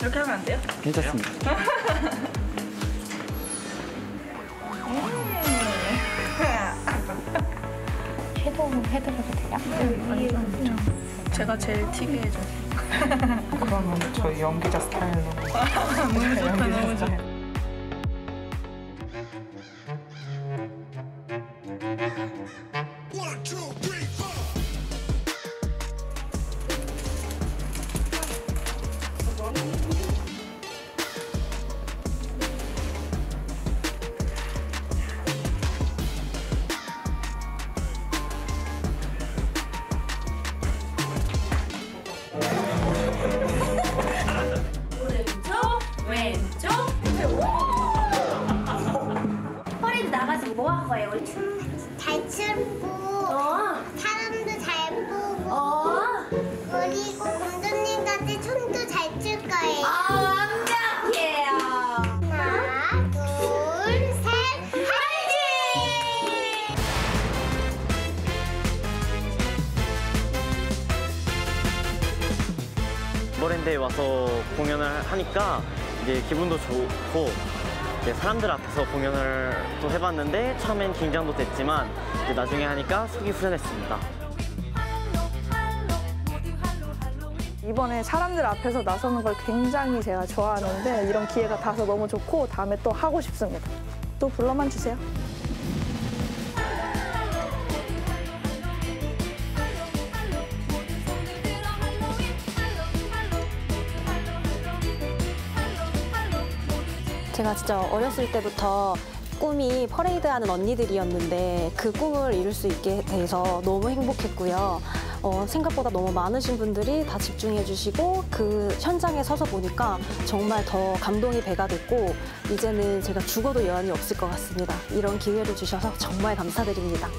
이렇게 하면 안 돼요? 괜찮습니다. 섀도우 해드려도 돼요? 제가 제일 튀게 해줘. 그러면 저희 연기자 스타일로. 너무 좋다, 너무 좋다. One, two, three, four. 모랜드에 와서 공연을 하니까 이게 기분도 좋고 이제 사람들 앞에서 공연을 또 해봤는데 처음엔 긴장도 됐지만 이제 나중에 하니까 속이 후련했습니다. 이번에 사람들 앞에서 나서는 걸 굉장히 제가 좋아하는데 이런 기회가 닿아서 너무 좋고 다음에 또 하고 싶습니다. 또 불러만 주세요. 제가 진짜 어렸을 때부터 꿈이 퍼레이드 하는 언니들이었는데 그 꿈을 이룰 수 있게 돼서 너무 행복했고요. 어, 생각보다 너무 많으신 분들이 다 집중해 주시고 그 현장에 서서 보니까 정말 더 감동이 배가 됐고 이제는 제가 죽어도 여한이 없을 것 같습니다. 이런 기회를 주셔서 정말 감사드립니다.